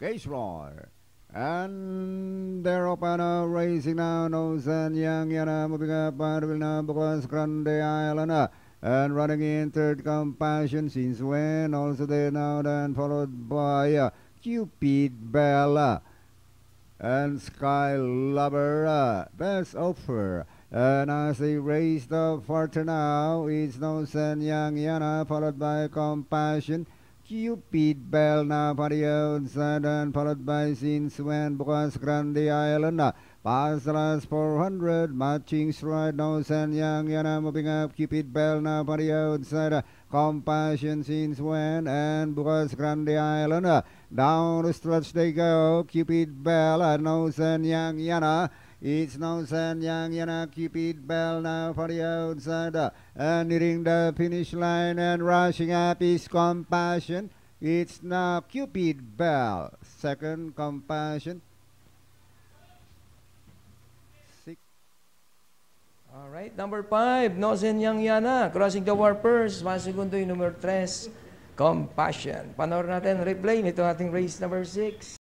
Gage Roy. And they're open uh, racing now, Noh Sen Young Yana moving up by the now Bukas Grande Island. uh, and running in third compassion since when also there now then followed by uh, Cupid Bella and Sky Lover uh, best offer. And as they race the further now, it's Noh Sen Young Yana followed by Compassion. Cupid now the outside and followed by Since When Bukas Grande Island. the 400, matching stride, Noh Sen Young Yana moving up. Cupid Bell now for the uh, Compassion Since When and Bukas Grande Island. down the stretch they go. Cupid Bell and and Young Yana. It's Noh Sen Young Yana. Cupid Bell now for the outside. and nearing the finish line and rushing up is Compassion. It's now Cupid Bell. Second Compassion. Six. Alright, number 5, Nozen Yang Yana, crossing the warpers. Mas segundo yung number 3, Compassion. Panoorin natin replay nito ating race number 6.